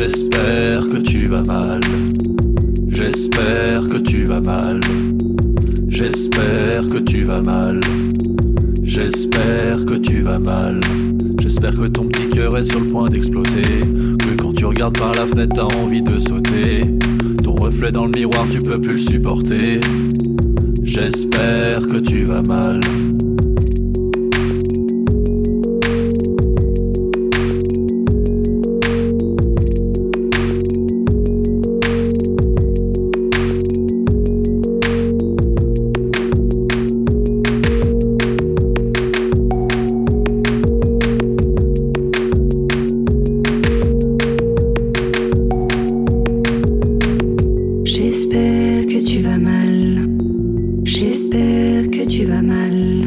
J'espère que tu vas mal. J'espère que tu vas mal. J'espère que tu vas mal. J'espère que tu vas mal. J'espère que ton petit cœur est sur le point d'exploser. Que quand tu regardes par la fenêtre, t'as envie de sauter. Ton reflet dans le miroir, tu peux plus le supporter. J'espère que tu vas mal. J'espère que tu vas mal.